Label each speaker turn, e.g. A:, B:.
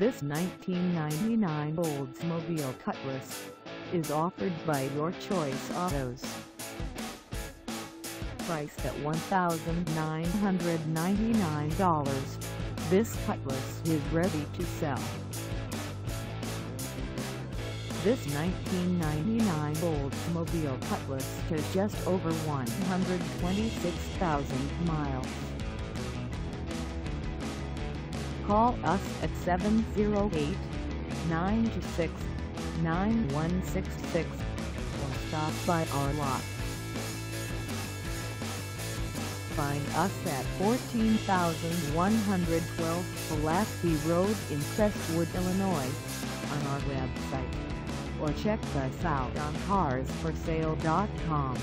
A: This 1999 Oldsmobile Cutlass is offered by Your Choice Autos. Priced at $1,999, this Cutlass is ready to sell. This 1999 Oldsmobile Cutlass has just over 126,000 miles. Call us at 708-926-9166 or stop by our lot. Find us at 14112 Pulaski Road in Crestwood, Illinois on our website or check us out on carsforsale.com.